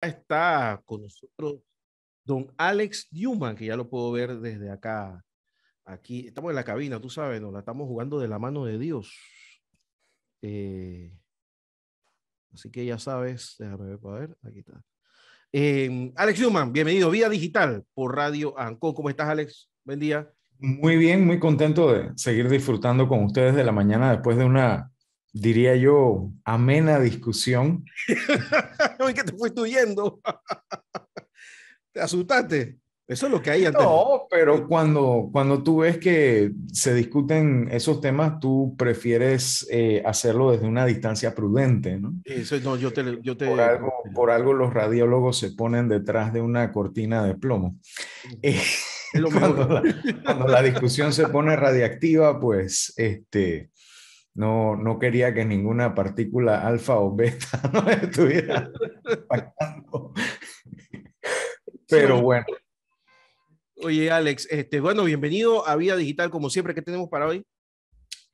está con nosotros don Alex Newman, que ya lo puedo ver desde acá. Aquí estamos en la cabina, tú sabes, nos la estamos jugando de la mano de Dios. Eh, así que ya sabes, déjame ver para ver, aquí está. Eh, Alex Newman, bienvenido, Vía Digital por Radio Ancon. ¿Cómo estás, Alex? Buen día. Muy bien, muy contento de seguir disfrutando con ustedes de la mañana después de una diría yo, amena discusión. ¿Qué te fuiste huyendo? ¿Te asustaste? Eso es lo que hay antes. No, pero cuando, cuando tú ves que se discuten esos temas, tú prefieres eh, hacerlo desde una distancia prudente, ¿no? Eso no, yo te, yo te... Por, algo, por algo los radiólogos se ponen detrás de una cortina de plomo. Eh, cuando, la, cuando, la, discusión se pone radiactiva, pues este, no, no quería que ninguna partícula alfa o beta no estuviera Pero bueno. Oye, Alex, este, bueno, bienvenido a Vida Digital, como siempre, ¿qué tenemos para hoy?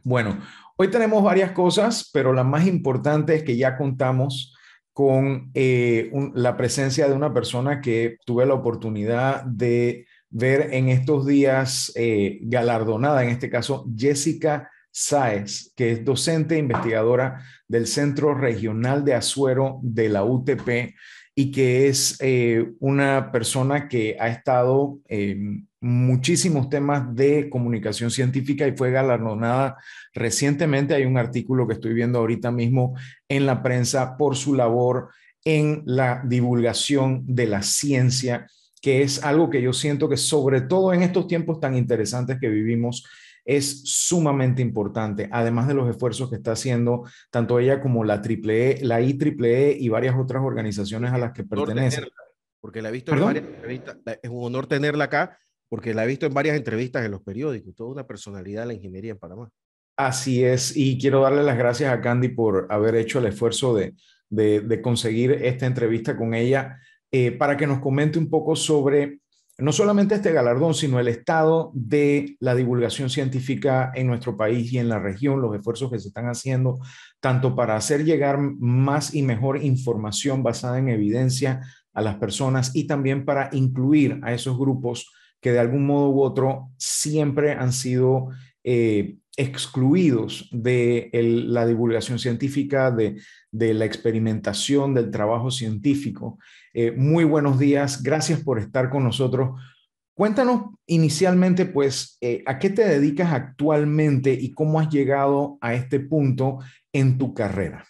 Bueno, hoy tenemos varias cosas, pero la más importante es que ya contamos con eh, la presencia de una persona que tuve la oportunidad de ver en estos días eh, galardonada, en este caso Jessica Sáez, que es docente e investigadora del Centro Regional de Azuero de la UTP y que es eh, una persona que ha estado en muchísimos temas de comunicación científica y fue galardonada recientemente. Hay un artículo que estoy viendo ahorita mismo en la prensa por su labor en la divulgación de la ciencia, que es algo que yo siento que sobre todo en estos tiempos tan interesantes que vivimos, es sumamente importante, además de los esfuerzos que está haciendo tanto ella como la AAA, la IEEE y varias otras organizaciones a las que pertenece. Porque la he visto en varias entrevistas, es un honor tenerla acá, porque la he visto en varias entrevistas en los periódicos, toda una personalidad de la ingeniería en Panamá. Así es, y quiero darle las gracias a Candy por haber hecho el esfuerzo de, de, conseguir esta entrevista con ella eh, para que nos comente un poco sobre no solamente este galardón, sino el estado de la divulgación científica en nuestro país y en la región, los esfuerzos que se están haciendo, tanto para hacer llegar más y mejor información basada en evidencia a las personas y también para incluir a esos grupos que de algún modo u otro siempre han sido eh, excluidos de la divulgación científica, de, la experimentación, del trabajo científico. Eh, muy buenos días, gracias por estar con nosotros. Cuéntanos inicialmente, pues, eh, a qué te dedicas actualmente y cómo has llegado a este punto en tu carrera.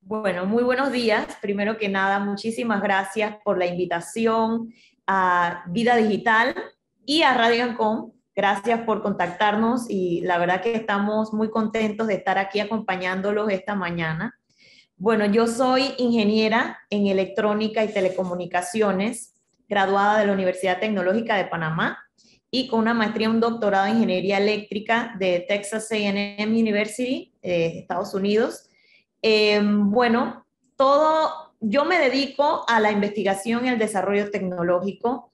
Bueno, muy buenos días. Primero que nada, muchísimas gracias por la invitación a Vida Digital y a Radio Ancon Gracias por contactarnos y la verdad que estamos muy contentos de estar aquí acompañándolos esta mañana. Bueno, yo soy ingeniera en electrónica y telecomunicaciones, graduada de la Universidad Tecnológica de Panamá y con una maestría y un doctorado en ingeniería eléctrica de Texas AM University, de Estados Unidos. Eh, bueno, todo, yo me dedico a la investigación y al desarrollo tecnológico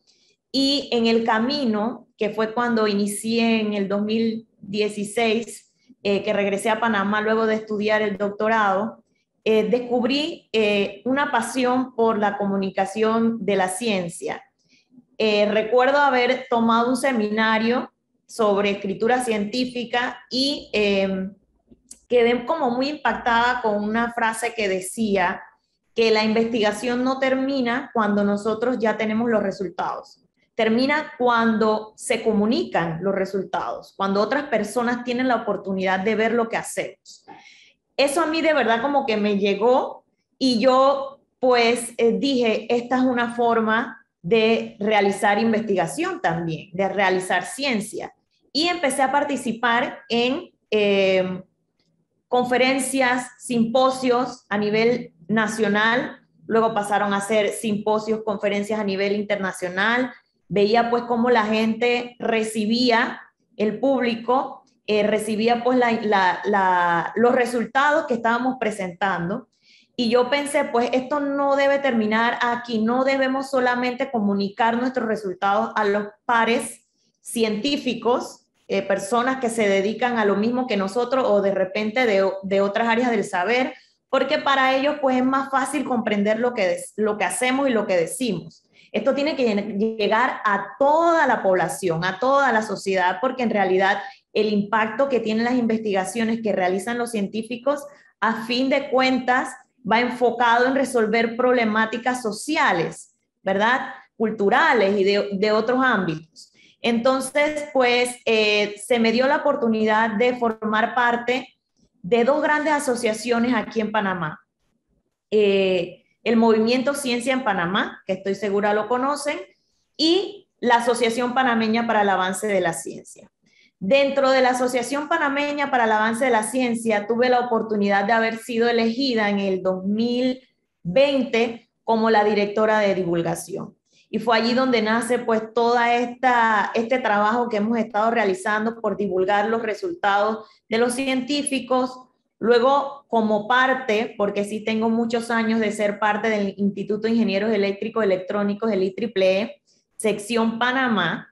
y en el camino, que fue cuando inicié en el 2016, eh, que regresé a Panamá luego de estudiar el doctorado, eh, descubrí eh, una pasión por la comunicación de la ciencia. recuerdo haber tomado un seminario sobre escritura científica y em, quedé como muy impactada con una frase que decía que la investigación no termina cuando nosotros ya tenemos los resultados termina cuando se comunican los resultados, cuando otras personas tienen la oportunidad de ver lo que hacemos. Eso a mí de verdad como que me llegó y yo pues eh, dije, esta es una forma de realizar investigación también, de realizar ciencia. Y empecé a participar en em, conferencias, simposios a nivel nacional, luego pasaron a ser simposios, conferencias a nivel internacional, veía pues cómo la gente recibía, el público eh, recibía pues los resultados que estábamos presentando. Y yo pensé, pues esto no debe terminar aquí, no debemos solamente comunicar nuestros resultados a los pares científicos, eh, personas que se dedican a lo mismo que nosotros o de repente de, de otras áreas del saber, porque para ellos pues es más fácil comprender lo que, lo que hacemos y lo que decimos. Esto tiene que llegar a toda la población, a toda la sociedad, porque en realidad el impacto que tienen las investigaciones que realizan los científicos, a fin de cuentas, va enfocado en resolver problemáticas sociales, ¿verdad? Culturales y de, otros ámbitos. Entonces, pues, eh, se me dio la oportunidad de formar parte de dos grandes asociaciones aquí en Panamá. Eh, el Movimiento Ciencia en Panamá, que estoy segura lo conocen, y la Asociación Panameña para el Avance de la Ciencia. Dentro de la Asociación Panameña para el Avance de la Ciencia, tuve la oportunidad de haber sido elegida en el 2020 como la directora de divulgación. Y fue allí donde nace pues toda esta este trabajo que hemos estado realizando por divulgar los resultados de los científicos, Luego, como parte, porque sí tengo muchos años de ser parte del Instituto de Ingenieros Eléctricos Electrónicos, el IEEE, sección Panamá,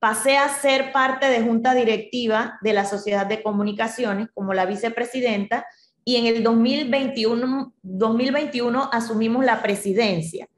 pasé a ser parte de junta directiva de la Sociedad de Comunicaciones como la vicepresidenta y en el 2021, 2021 asumimos la presidencia.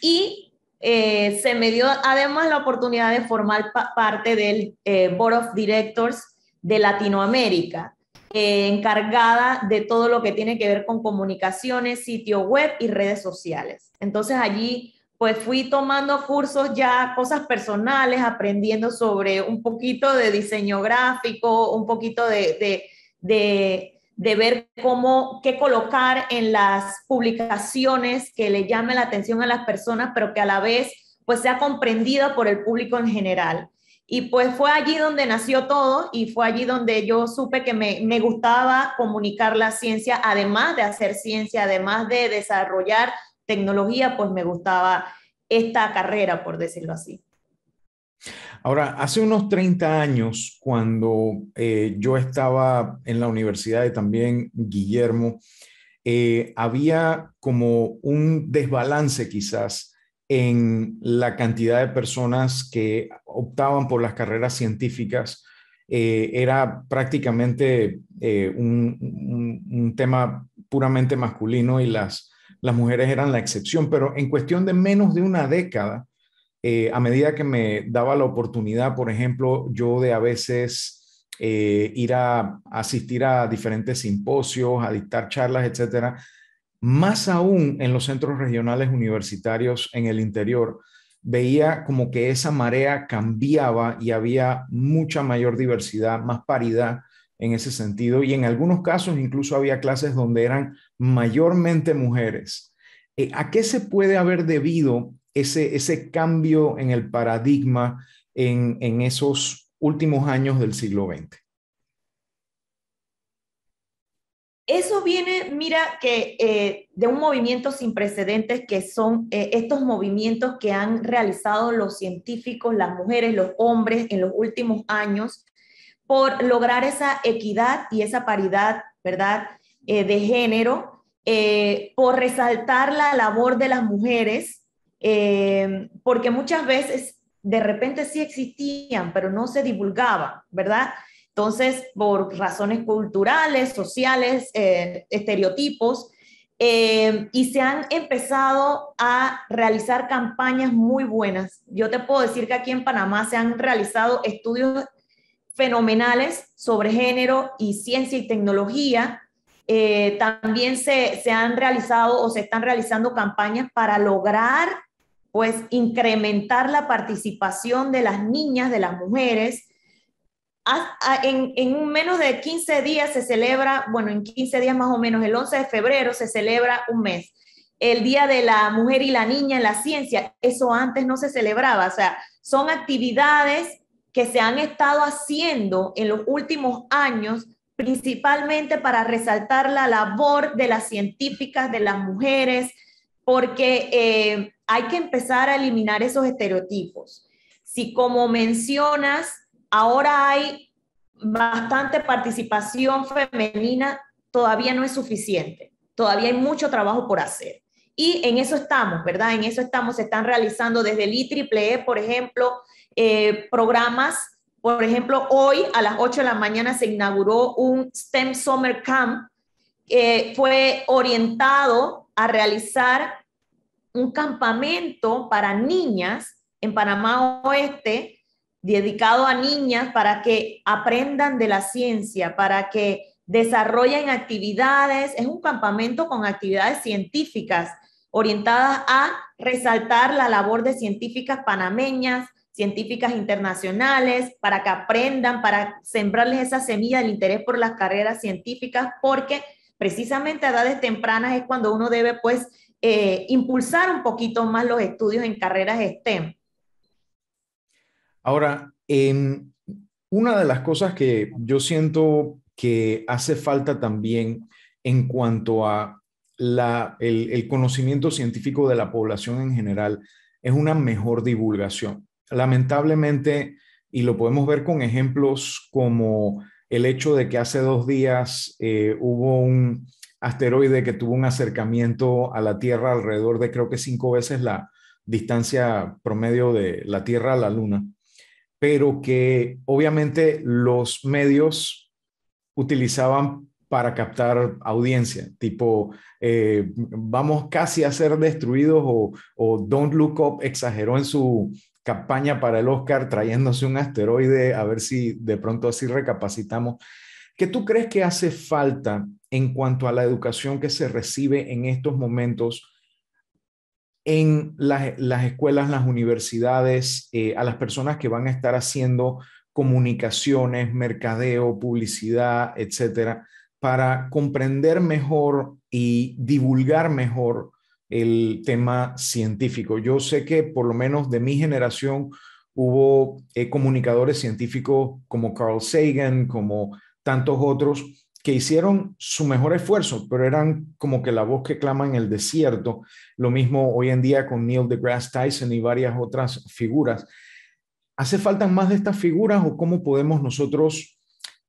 Y eh, se me dio además la oportunidad de formar parte del eh, Board of Directors de Latinoamérica eh, encargada de todo lo que tiene que ver con comunicaciones, sitio web y redes sociales. Entonces allí pues fui tomando cursos ya, cosas personales, aprendiendo sobre un poquito de diseño gráfico, un poquito de, de, de, ver cómo, qué colocar en las publicaciones que le llame la atención a las personas, pero que a la vez pues sea comprendida por el público en general. Y pues fue allí donde nació todo y fue allí donde yo supe que me, me, gustaba comunicar la ciencia, además de hacer ciencia, además de desarrollar tecnología, pues me gustaba esta carrera, por decirlo así. Ahora, hace unos 30 años, cuando eh, yo estaba en la universidad y también Guillermo, eh, había como un desbalance quizás en la cantidad de personas que optaban por las carreras científicas. Eh, era prácticamente un, tema puramente masculino y las, las mujeres eran la excepción, pero en cuestión de menos de una década, eh, a medida que me daba la oportunidad, por ejemplo, yo de a veces ir a asistir a diferentes simposios, a dictar charlas, etcétera, más aún en los centros regionales universitarios en el interior, veía como que esa marea cambiaba y había mucha mayor diversidad, más paridad en ese sentido. Y en algunos casos incluso había clases donde eran mayormente mujeres. Eh, ¿A qué se puede haber debido ese, ese cambio en el paradigma en, en esos últimos años del siglo XX? Eso viene, mira, que eh, de un movimiento sin precedentes que son eh, estos movimientos que han realizado los científicos, las mujeres, los hombres en los últimos años por lograr esa equidad y esa paridad, ¿verdad? De género, por resaltar la labor de las mujeres, porque muchas veces de repente sí existían, pero no se divulgaban, ¿verdad? Entonces, por razones culturales, sociales, eh, estereotipos, eh, y se han empezado a realizar campañas muy buenas. Yo te puedo decir que aquí en Panamá se han realizado estudios fenomenales sobre género y ciencia y tecnología. Eh, también se, se han realizado o se están realizando campañas para lograr pues incrementar la participación de las niñas, de las mujeres, en, en, menos de 15 días se celebra, bueno, en 15 días más o menos, el 11 de febrero se celebra un mes. El Día de la Mujer y la Niña en la Ciencia, eso antes no se celebraba, o sea, son actividades que se han estado haciendo en los últimos años, principalmente para resaltar la labor de las científicas, de las mujeres, porque eh, hay que empezar a eliminar esos estereotipos. Si como mencionas, Ahora hay bastante participación femenina, todavía no es suficiente, todavía hay mucho trabajo por hacer. Y en eso estamos, ¿verdad? En eso estamos, se están realizando desde el IEEE, por ejemplo, eh, programas. Por ejemplo, hoy a las 8 de la mañana se inauguró un STEM Summer Camp eh, fue orientado a realizar un campamento para niñas en Panamá Oeste, dedicado a niñas para que aprendan de la ciencia, para que desarrollen actividades. Es un campamento con actividades científicas orientadas a resaltar la labor de científicas panameñas, científicas internacionales, para que aprendan, para sembrarles esa semilla del interés por las carreras científicas, porque precisamente a edades tempranas es cuando uno debe pues eh, impulsar un poquito más los estudios en carreras STEM. Ahora, una de las cosas que yo siento que hace falta también en cuanto a el, conocimiento científico de la población en general es una mejor divulgación. Lamentablemente, y lo podemos ver con ejemplos como el hecho de que hace dos días eh, hubo un asteroide que tuvo un acercamiento a la Tierra alrededor de creo que cinco veces la distancia promedio de la Tierra a la Luna pero que obviamente los medios utilizaban para captar audiencia, tipo, eh, vamos casi a ser destruidos o, o Don't Look Up exageró en su campaña para el Oscar trayéndose un asteroide, a ver si de pronto así recapacitamos. ¿Qué tú crees que hace falta en cuanto a la educación que se recibe en estos momentos en las, escuelas, las universidades, eh, a las personas que van a estar haciendo comunicaciones, mercadeo, publicidad, etcétera, para comprender mejor y divulgar mejor el tema científico. Yo sé que por lo menos de mi generación hubo eh, comunicadores científicos como Carl Sagan, como tantos otros, que hicieron su mejor esfuerzo, pero eran como que la voz que clama en el desierto. Lo mismo hoy en día con Neil deGrasse Tyson y varias otras figuras. ¿Hace falta más de estas figuras o cómo podemos nosotros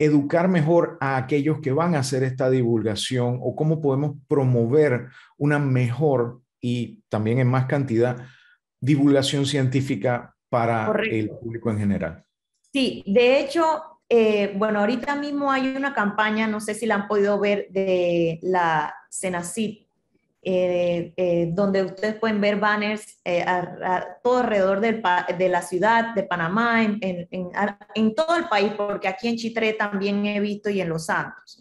educar mejor a aquellos que van a hacer esta divulgación o cómo podemos promover una mejor y también en más cantidad divulgación científica para el público en general? Sí, de hecho, eh, bueno, ahorita mismo hay una campaña, no sé si la han podido ver, de la Senacid, eh, eh, donde ustedes pueden ver banners todo alrededor de la ciudad de Panamá, en, todo el país, porque aquí en Chitré también he visto y en Los Santos.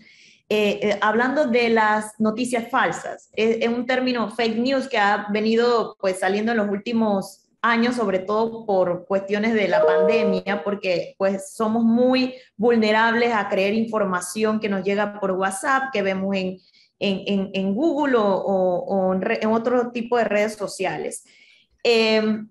hablando de las noticias falsas, es, un término fake news que ha venido pues saliendo en los últimos años, sobre todo por cuestiones de la pandemia, porque pues somos muy vulnerables a creer información que nos llega por WhatsApp, que vemos en, en, en, Google o, o, en, otro tipo de redes sociales. Em,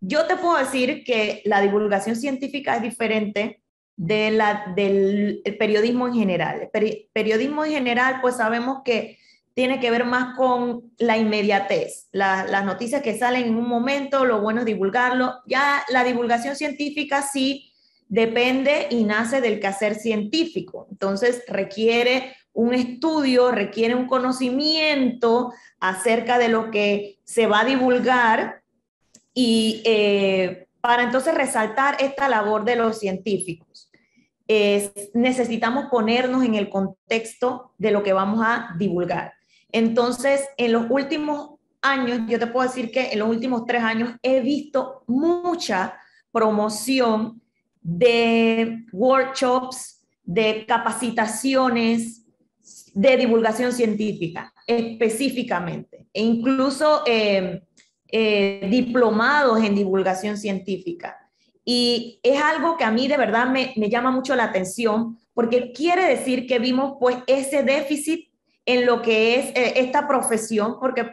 yo te puedo decir que la divulgación científica es diferente de la, del periodismo en general. El periodismo en general, pues sabemos que tiene que ver más con la inmediatez, las noticias que salen en un momento, lo bueno es divulgarlo. Ya la divulgación científica sí depende y nace del quehacer científico, entonces requiere un estudio, requiere un conocimiento acerca de lo que se va a divulgar y eh, para entonces resaltar esta labor de los científicos. necesitamos ponernos en el contexto de lo que vamos a divulgar. Entonces, en los últimos años, yo te puedo decir que en los últimos tres años he visto mucha promoción de workshops, de capacitaciones, de divulgación científica específicamente, e incluso eh, eh, diplomados en divulgación científica. Y es algo que a mí de verdad me, me llama mucho la atención porque quiere decir que vimos pues ese déficit en lo que es eh, esta profesión, porque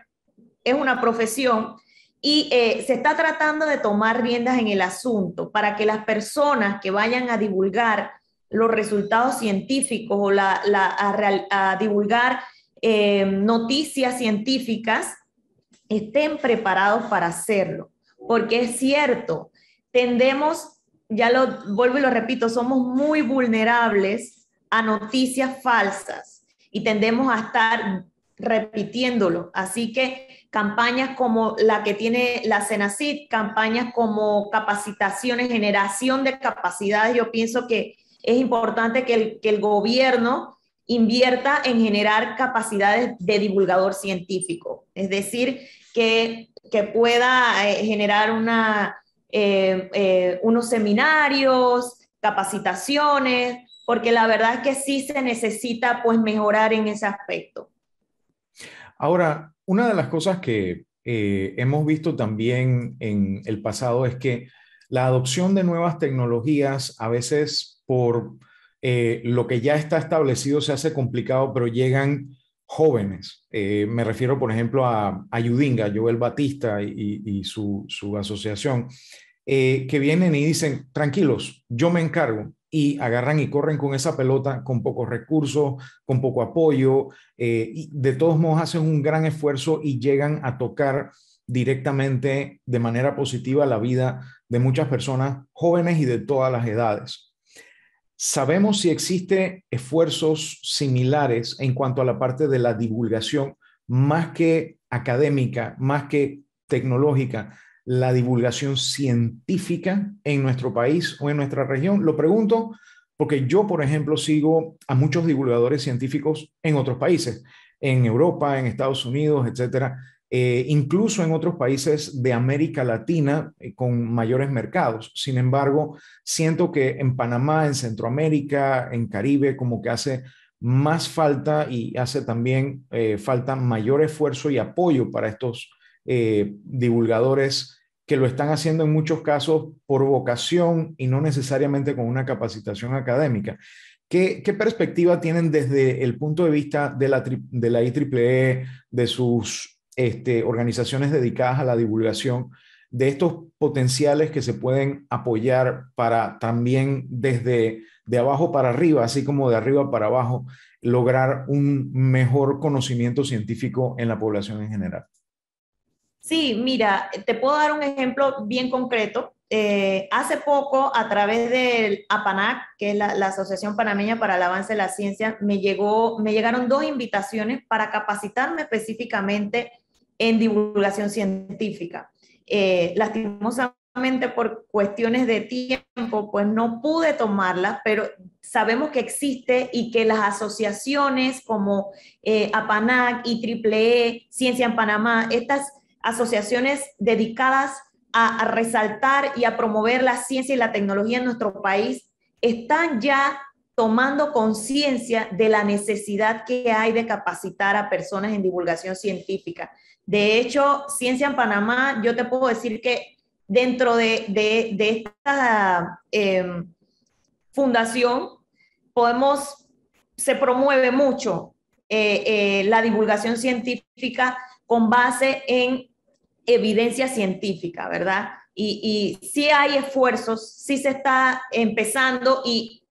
es una profesión, y eh, se está tratando de tomar riendas en el asunto para que las personas que vayan a divulgar los resultados científicos o la, a, divulgar eh, noticias científicas estén preparados para hacerlo. Porque es cierto, tendemos, ya lo vuelvo y lo repito, somos muy vulnerables a noticias falsas y tendemos a estar repitiéndolo. Así que campañas como la que tiene la CENACID, campañas como capacitaciones, generación de capacidades, yo pienso que es importante que el, que el gobierno invierta en generar capacidades de divulgador científico, es decir, que, que pueda eh, generar una, eh, eh, unos seminarios, capacitaciones, porque la verdad es que sí se necesita pues mejorar en ese aspecto. Ahora, una de las cosas que hemos visto también en el pasado es que la adopción de nuevas tecnologías a veces por eh, lo que ya está establecido se hace complicado, pero llegan jóvenes. Eh, me refiero, por ejemplo, a, a Yudinga, Joel Batista y, su, asociación, eh, que vienen y dicen, tranquilos, yo me encargo. Y agarran y corren con esa pelota con pocos recursos, con poco apoyo, y de todos modos hacen un gran esfuerzo y llegan a tocar directamente de manera positiva la vida de muchas personas jóvenes y de todas las edades. ¿Sabemos si existe esfuerzos similares en cuanto a la parte de la divulgación, más que académica, más que tecnológica, la divulgación científica en nuestro país o en nuestra región? Lo pregunto porque yo, por ejemplo, sigo a muchos divulgadores científicos en otros países, en Europa, en Estados Unidos, etcétera, eh, incluso en otros países de América Latina eh, con mayores mercados. Sin embargo, siento que en Panamá, en Centroamérica, en Caribe, como que hace más falta y hace también eh, falta mayor esfuerzo y apoyo para estos divulgadores que lo están haciendo en muchos casos por vocación y no necesariamente con una capacitación académica. ¿Qué, perspectiva tienen desde el punto de vista de la, de la IEEE, de sus este, organizaciones dedicadas a la divulgación de estos potenciales que se pueden apoyar para también desde de abajo para arriba, así como de arriba para abajo, lograr un mejor conocimiento científico en la población en general. Sí, mira, te puedo dar un ejemplo bien concreto. Eh, hace poco, a través del APANAC, que es la, la, Asociación Panameña para el Avance de la Ciencia, me, llegó, me llegaron dos invitaciones para capacitarme específicamente en divulgación científica. Eh, lastimosamente por cuestiones de tiempo, pues no pude tomarla, pero sabemos que existe y que las asociaciones como eh, APANAC y AAA, Ciencia en Panamá, estas asociaciones dedicadas a, a resaltar y a promover la ciencia y la tecnología en nuestro país, están ya tomando conciencia de la necesidad que hay de capacitar a personas en divulgación científica. De hecho, Ciencia en Panamá, yo te puedo decir que dentro de, esta em, fundación podemos, se promueve mucho eh, eh, la divulgación científica con base en evidencia científica, ¿verdad? Y, y sí hay esfuerzos, sí se está empezando y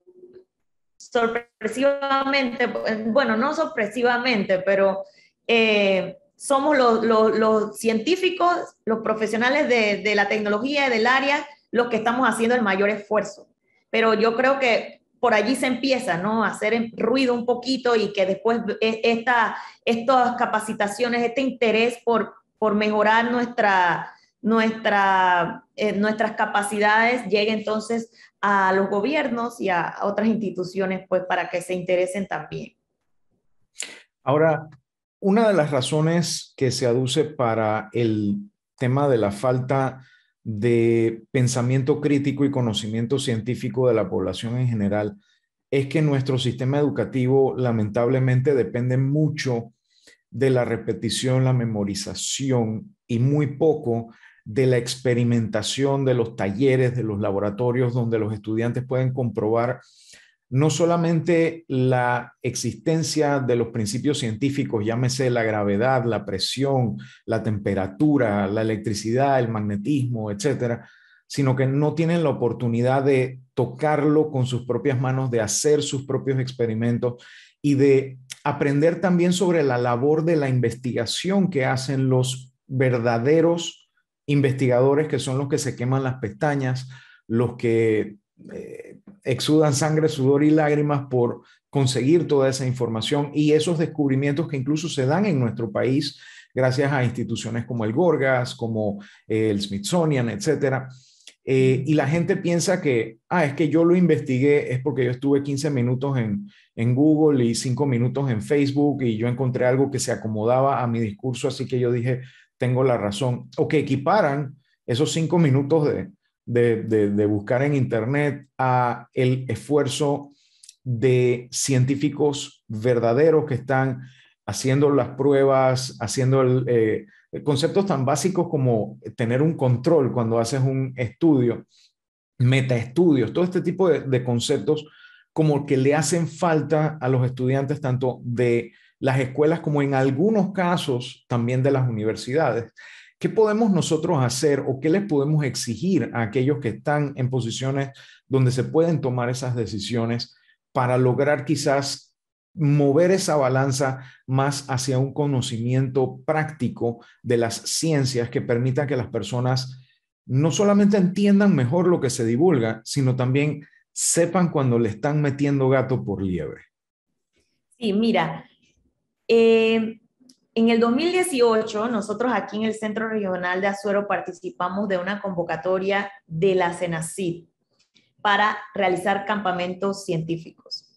sorpresivamente, bueno, no sorpresivamente, pero eh, somos los, científicos, los profesionales de, la tecnología y del área, los que estamos haciendo el mayor esfuerzo. Pero yo creo que por allí se empieza, ¿no? Hacer ruido un poquito y que después e, esta, estas capacitaciones, este interés por, por mejorar nuestra, nuestra, eh, nuestras capacidades llegue entonces a los gobiernos y a, otras instituciones, pues para que se interesen también. Ahora, una de las razones que se aduce para el tema de la falta de pensamiento crítico y conocimiento científico de la población en general es que nuestro sistema educativo lamentablemente depende mucho de la repetición, la memorización y muy poco de la experimentación de los talleres, de los laboratorios donde los estudiantes pueden comprobar no solamente la existencia de los principios científicos, llámese la gravedad, la presión, la temperatura, la electricidad, el magnetismo, etcétera, sino que no tienen la oportunidad de tocarlo con sus propias manos, de hacer sus propios experimentos y de aprender también sobre la labor de la investigación que hacen los verdaderos investigadores, que son los que se queman las pestañas, los que eh, exudan sangre, sudor y lágrimas por conseguir toda esa información y esos descubrimientos que incluso se dan en nuestro país gracias a instituciones como el Gorgas, como eh, el Smithsonian, etcétera. Eh, y la gente piensa que, ah, es que yo lo investigué, es porque yo estuve 15 minutos en, en Google y cinco minutos en Facebook y yo encontré algo que se acomodaba a mi discurso, así que yo dije, tengo la razón. O que equiparan esos cinco minutos de, de buscar en Internet a el esfuerzo de científicos verdaderos que están haciendo las pruebas, haciendo eh, conceptos tan básicos como tener un control cuando haces un estudio, metaestudios, todo este tipo de, conceptos como que le hacen falta a los estudiantes tanto de las escuelas como en algunos casos también de las universidades. ¿Qué podemos nosotros hacer o qué les podemos exigir a aquellos que están en posiciones donde se pueden tomar esas decisiones para lograr quizás mover esa balanza más hacia un conocimiento práctico de las ciencias que permita que las personas no solamente entiendan mejor lo que se divulga, sino también sepan cuando le están metiendo gato por liebre. Sí, mira, eh, en el 2018 nosotros aquí en el Centro Regional de Azuero participamos de una convocatoria de la CENACID para realizar campamentos científicos.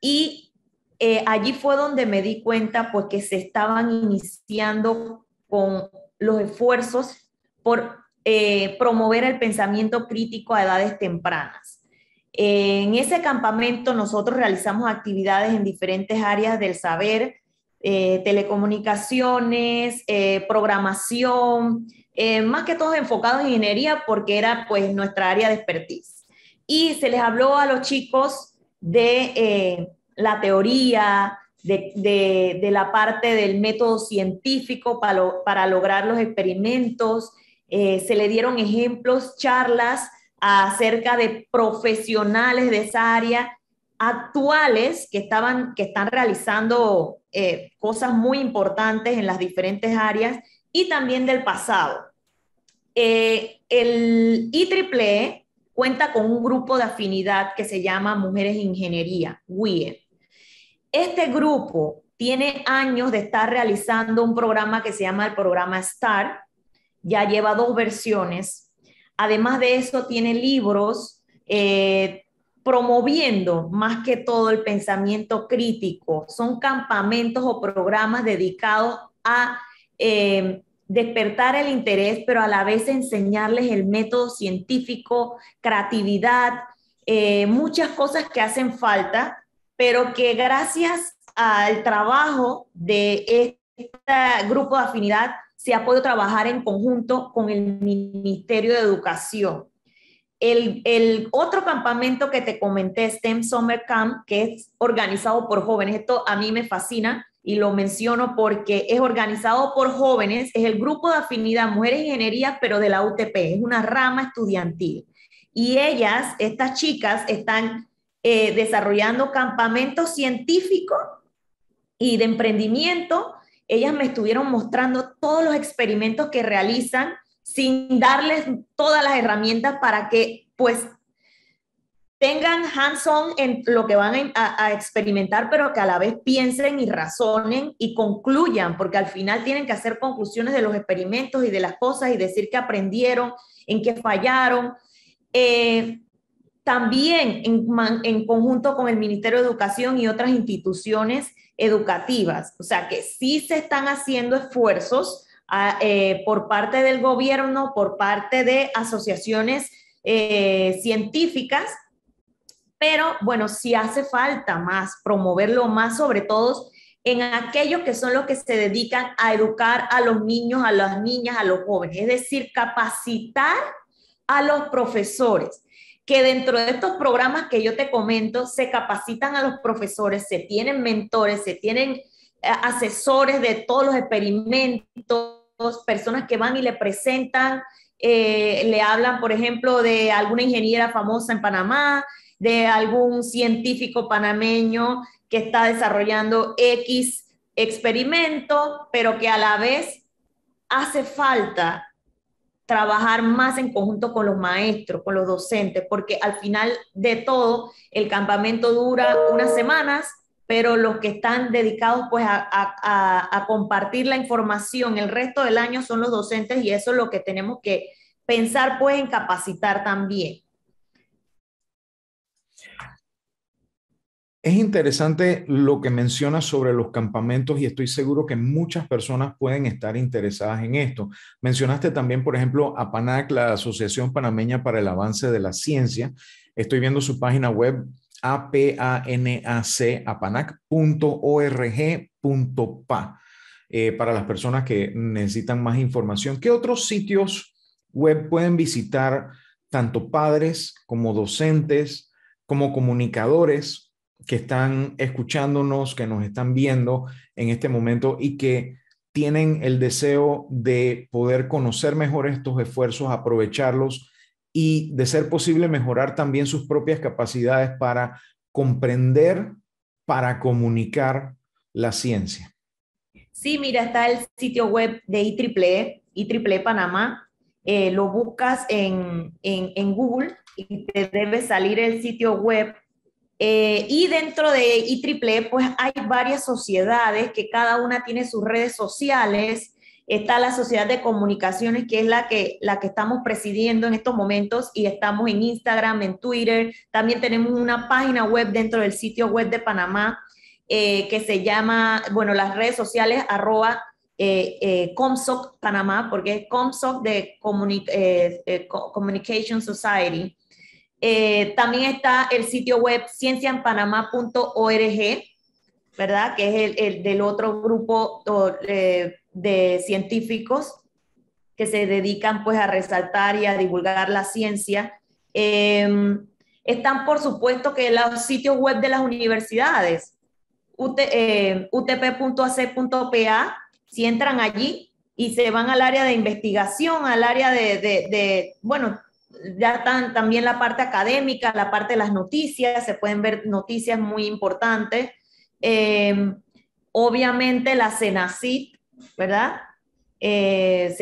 Y eh, allí fue donde me di cuenta porque se estaban iniciando con los esfuerzos por eh, promover el pensamiento crítico a edades tempranas. en ese campamento nosotros realizamos actividades en diferentes áreas del saber, eh, telecomunicaciones, programación, más que todo enfocado en ingeniería porque era pues nuestra área de expertise. Y se les habló a los chicos de la teoría, de, la parte del método científico para, lograr los experimentos. Eh, se le dieron ejemplos, charlas acerca de profesionales de esa área actuales que, estaban, que están realizando eh, cosas muy importantes en las diferentes áreas y también del pasado. Eh, el IEEE cuenta con un grupo de afinidad que se llama Mujeres Ingeniería, WIE. Este grupo tiene años de estar realizando un programa que se llama el programa STAR, ya lleva dos versiones. Además de eso, tiene libros eh, promoviendo más que todo el pensamiento crítico. Son campamentos o programas dedicados a eh, despertar el interés, pero a la vez enseñarles el método científico, creatividad, eh, muchas cosas que hacen falta pero que gracias al trabajo de este grupo de afinidad se ha podido trabajar en conjunto con el Ministerio de Educación. El, otro campamento que te comenté, STEM Summer Camp, que es organizado por jóvenes, esto a mí me fascina y lo menciono porque es organizado por jóvenes, es el grupo de afinidad Mujeres Ingeniería, pero de la UTP, es una rama estudiantil. Y ellas, estas chicas, están eh, desarrollando campamentos científicos y de emprendimiento. Ellas me estuvieron mostrando todos los experimentos que realizan sin darles todas las herramientas para que pues tengan hands-on en lo que van a, experimentar, pero que a la vez piensen y razonen y concluyan, porque al final tienen que hacer conclusiones de los experimentos y de las cosas y decir que aprendieron, en qué fallaron. Eh, también en, conjunto con el Ministerio de Educación y otras instituciones educativas. O sea que sí se están haciendo esfuerzos eh, por parte del gobierno, por parte de asociaciones eh, científicas, pero bueno, sí hace falta más, promoverlo más, sobre todo en aquellos que son los que se dedican a educar a los niños, a las niñas, a los jóvenes, es decir, capacitar a los profesores que dentro de estos programas que yo te comento se capacitan a los profesores, se tienen mentores, se tienen asesores de todos los experimentos, personas que van y le presentan, eh, le hablan, por ejemplo, de alguna ingeniera famosa en Panamá, de algún científico panameño que está desarrollando X experimento, pero que a la vez hace falta trabajar más en conjunto con los maestros, con los docentes, porque al final de todo el campamento dura unas semanas, pero los que están dedicados pues a, compartir la información el resto del año son los docentes y eso es lo que tenemos que pensar pues en capacitar también. es interesante lo que mencionas sobre los campamentos y estoy seguro que muchas personas pueden estar interesadas en esto. Mencionaste también, por ejemplo, APANAC, la Asociación Panameña para el Avance de la Ciencia. Estoy viendo su página web apanac, apanac.org.pa, eh, para las personas que necesitan más información. ¿Qué otros sitios web pueden visitar tanto padres como docentes, como comunicadores que están escuchándonos, que nos están viendo en este momento y que tienen el deseo de poder conocer mejor estos esfuerzos, aprovecharlos y de ser posible mejorar también sus propias capacidades para comprender, para comunicar la ciencia. Sí, mira, está el sitio web de IEEE, IEEE Panamá. Eh, lo buscas en, en, Google y te debe salir el sitio web eh, y dentro de IEEE, pues hay varias sociedades que cada una tiene sus redes sociales. Está la Sociedad de Comunicaciones, que es la que, la que estamos presidiendo en estos momentos y estamos en Instagram, en Twitter. También tenemos una página web dentro del sitio web de Panamá eh, que se llama, bueno, las redes sociales arroba eh, Comsoc Panamá, porque es Comsoc de Communication Society. Eh, también está el sitio web cienciaenpanamá.org, ¿verdad? Que es el, del otro grupo eh, de científicos que se dedican pues a resaltar y a divulgar la ciencia. Em, están, por supuesto, que los sitios web de las universidades, utp.ac.pa, eh, si entran allí y se van al área de investigación, al área de, de bueno, ya están también la parte académica, la parte de las noticias, se pueden ver noticias muy importantes. Em, obviamente la CENACIT, ¿verdad? Eh,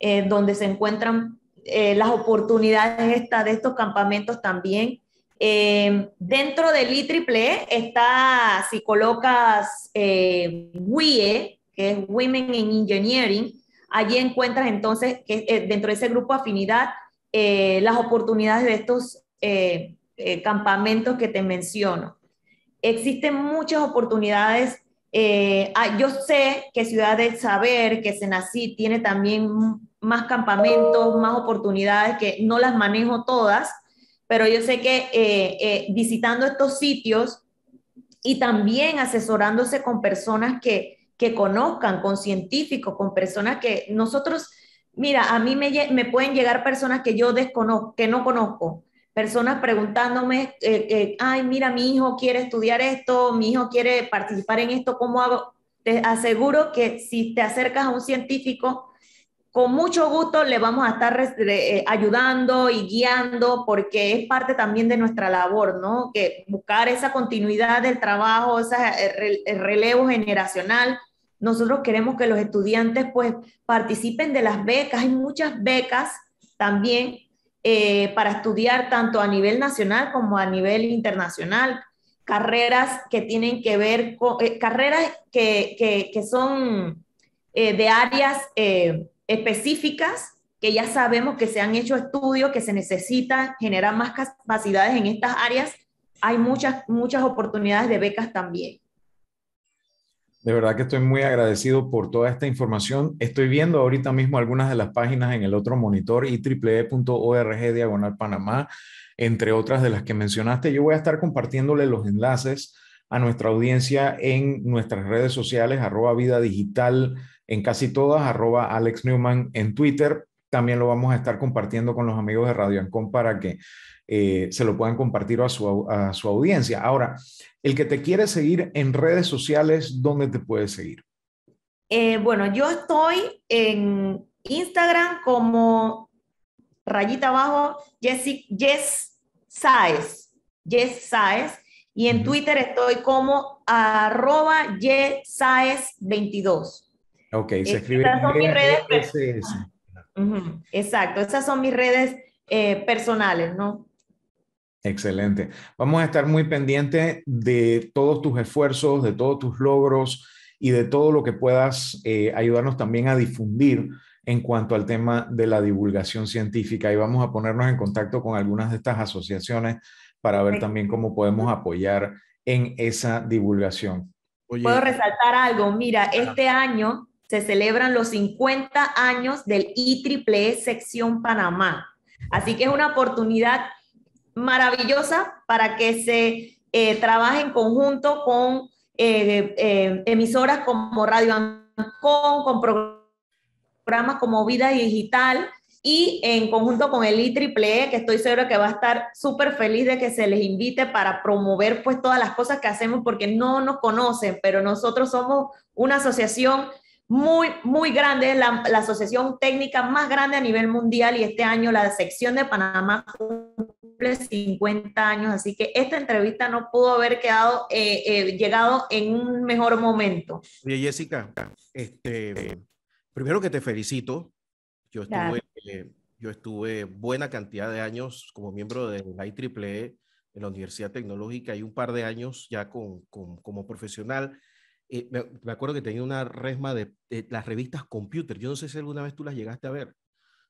eh, donde se encuentran eh, las oportunidades de estos campamentos también. Em, dentro del IEEE está, si colocas WIE, que es Women in Engineering, Allí encuentras entonces que eh, dentro de ese grupo afinidad eh, las oportunidades de estos eh, campamentos que te menciono. Existen muchas oportunidades. Ah, yo sé que Ciudad del Saber, que Senací tiene también más campamentos, más oportunidades que no las manejo todas, pero yo sé que visitando estos sitios y también asesorándose con personas que, que conozcan, con científicos, con personas que nosotros, mira, a mí me, me pueden llegar personas que yo desconozco, que no conozco, personas preguntándome, eh, eh, ay, mira, mi hijo quiere estudiar esto, mi hijo quiere participar en esto, ¿cómo hago? Te aseguro que si te acercas a un científico, con mucho gusto le vamos a estar eh, ayudando y guiando porque es parte también de nuestra labor, ¿no? Que buscar esa continuidad del trabajo, ese relevo generacional nosotros queremos que los estudiantes pues participen de las becas. Hay muchas becas también eh, para estudiar tanto a nivel nacional como a nivel internacional. Carreras que tienen que ver con, eh, carreras que, son eh, de áreas específicas que ya sabemos que se han hecho estudios, que se necesita generar más capacidades en estas áreas. Hay muchas, muchas oportunidades de becas también. De verdad que estoy muy agradecido por toda esta información. Estoy viendo ahorita mismo algunas de las páginas en el otro monitor, itriple.org diagonal Panamá, entre otras de las que mencionaste. Yo voy a estar compartiéndole los enlaces a nuestra audiencia en nuestras redes sociales, arroba vida digital en casi todas, arroba Alex Newman en Twitter. También lo vamos a estar compartiendo con los amigos de Radio Ancon para que eh, se lo puedan compartir a su, a su audiencia. Ahora, el que te quiere seguir en redes sociales, ¿dónde te puede seguir? Eh, bueno, yo estoy en Instagram como rayita abajo, Jess Saez, Jess Saez, y en Twitter estoy como arroba Saez 22. Ok, se escribe. Esas son mis redes. Exacto, esas son mis redes eh, personales, ¿no? Excelente. Vamos a estar muy pendientes de todos tus esfuerzos, de todos tus logros y de todo lo que puedas eh, ayudarnos también a difundir en cuanto al tema de la divulgación científica. Y vamos a ponernos en contacto con algunas de estas asociaciones para ver también cómo podemos apoyar en esa divulgación. Puedo resaltar algo. Mira, este año se celebran los 50 años del IEEE sección Panamá. Así que es una oportunidad maravillosa para que se eh, trabaje en conjunto con eh, eh, emisoras como Radio Ancon, con programas como Vida Digital y en conjunto con el IEEE, que estoy seguro que va a estar súper feliz de que se les invite para promover pues todas las cosas que hacemos porque no nos conocen, pero nosotros somos una asociación muy, muy grande, la, la asociación técnica más grande a nivel mundial y este año la sección de Panamá cumple 50 años, así que esta entrevista no pudo haber quedado, eh, eh, llegado en un mejor momento. Oye, Jessica, este, primero que te felicito. Yo estuve, eh, yo estuve buena cantidad de años como miembro de la IEEE en la Universidad Tecnológica y un par de años ya con, con como profesional. Me, acuerdo que tenía una resma de, las revistas Computer. Yo no sé si alguna vez tú las llegaste a ver.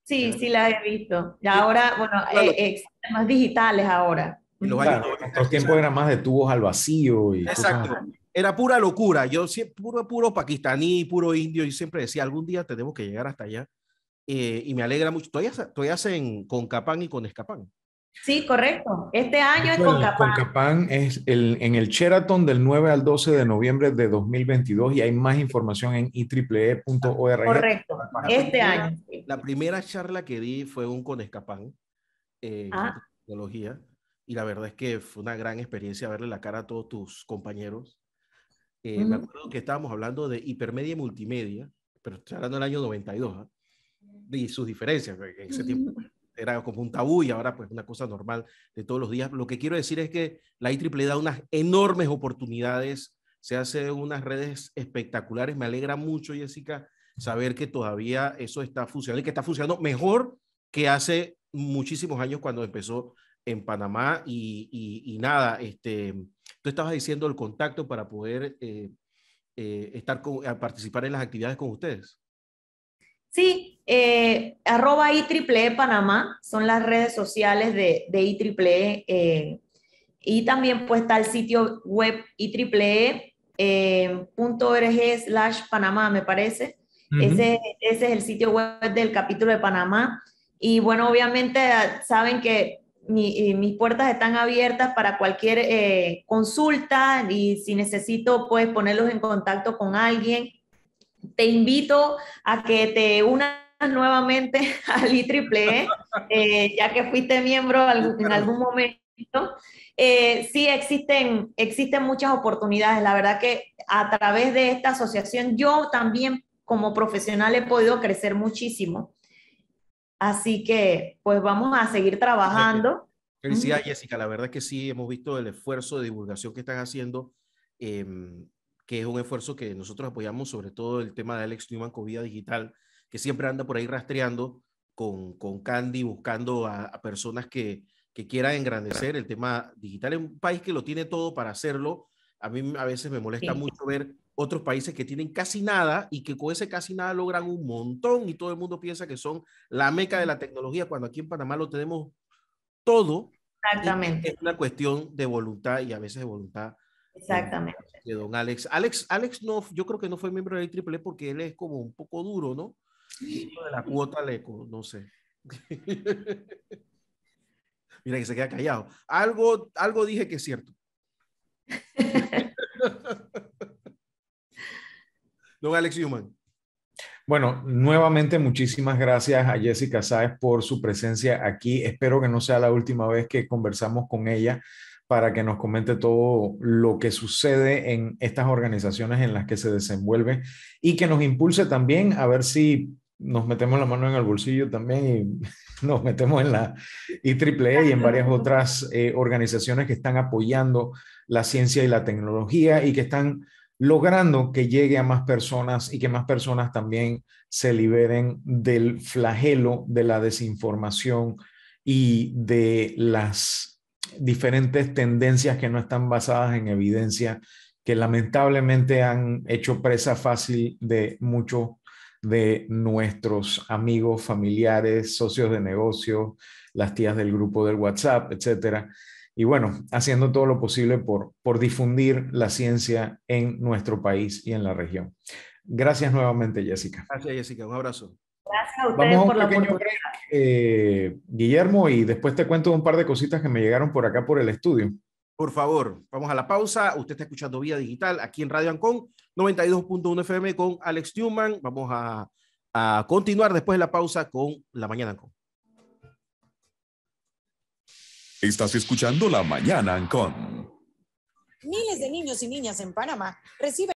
Sí, sí las he visto. Y ahora, bueno, eh, más digitales ahora. En los tiempos eran más de tubos al vacío. Y Exacto. Era pura locura. Yo siempre, puro, puro pakistaní, puro indio. y siempre decía, algún día tenemos que llegar hasta allá. Eh, y me alegra mucho. Todavía, todavía hacen con Capán y con Escapán. Sí, correcto. Este año es con Capán. Capán es el, en el Sheraton del 9 al 12 de noviembre de 2022 y hay más información en ieee.org. Correcto, este año. La primera charla que di fue un con Escapán en ah. tecnología y la verdad es que fue una gran experiencia verle la cara a todos tus compañeros. Eh, me acuerdo que estábamos hablando de hipermedia y multimedia, pero estoy hablando del año 92, ¿ah? y sus diferencias en ese tiempo era como un tabú y ahora pues una cosa normal de todos los días. Lo que quiero decir es que la IEEE da unas enormes oportunidades, se hace unas redes espectaculares. Me alegra mucho, Jessica, saber que todavía eso está funcionando y que está funcionando mejor que hace muchísimos años cuando empezó en Panamá y, y, nada, este, tú estabas diciendo el contacto para poder eh, eh, estar con, participar en las actividades con ustedes. Sí, eh, arroba IEEE Panamá son las redes sociales de, de IEEE eh, y también pues está el sitio web IEEE.org eh, slash Panamá, me parece. ese, ese, es el sitio web del capítulo de Panamá. Y bueno, obviamente ah, saben que mis puertas están abiertas para cualquier eh, consulta y si necesito pues ponerlos en contacto con alguien te invito a que te unas nuevamente al IEEE, eh, ya que fuiste miembro en algún momento. Eh, sí, existen, existen muchas oportunidades. La verdad que a través de esta asociación yo también como profesional he podido crecer muchísimo. Así que pues vamos a seguir trabajando. Felicidades, Jessica. La verdad es que sí, hemos visto el esfuerzo de divulgación que están haciendo. Eh, que es un esfuerzo que nosotros apoyamos, sobre todo el tema de Alex Newman con Vida Digital, que siempre anda por ahí rastreando con, con Candy, buscando a, personas que, que, quieran engrandecer el tema digital en un país que lo tiene todo para hacerlo. A mí a veces me molesta mucho ver otros países que tienen casi nada y que con ese casi nada logran un montón y todo el mundo piensa que son la meca de la tecnología cuando aquí en Panamá lo tenemos todo. Exactamente. Es una cuestión de voluntad y a veces de voluntad Exactamente. De don Alex. Alex, Alex no, yo creo que no fue miembro de la IEEE porque él es como un poco duro, ¿no? de la cuota le, no sé. Mira que se queda callado. Algo, algo dije que es cierto. don Alex Human. Bueno, nuevamente muchísimas gracias a Jessica Sáez por su presencia aquí. Espero que no sea la última vez que conversamos con ella para que nos comente todo lo que sucede en estas organizaciones en las que se desenvuelve y que nos impulse también a ver si nos metemos la mano en el bolsillo también y nos metemos en la IEEE y en varias otras eh, organizaciones que están apoyando la ciencia y la tecnología y que están logrando que llegue a más personas y que más personas también se liberen del flagelo de la desinformación y de las diferentes tendencias que no están basadas en evidencia, que lamentablemente han hecho presa fácil de muchos de nuestros amigos, familiares, socios de negocio, las tías del grupo del WhatsApp, etcétera. y bueno, haciendo todo lo posible por, por difundir la ciencia en nuestro país y en la región. Gracias nuevamente, Jessica. Gracias, Jessica. Un abrazo. Gracias a ustedes por la oportunidad. Eh, Guillermo, y después te cuento un par de cositas que me llegaron por acá por el estudio. Por favor, vamos a la pausa. Usted está escuchando Vía Digital aquí en Radio Ancon 92.1 FM con Alex Newman. Vamos a, a, continuar después de la pausa con La Mañana Ancon. Estás escuchando La Mañana Ancon. Miles de niños y niñas en Panamá reciben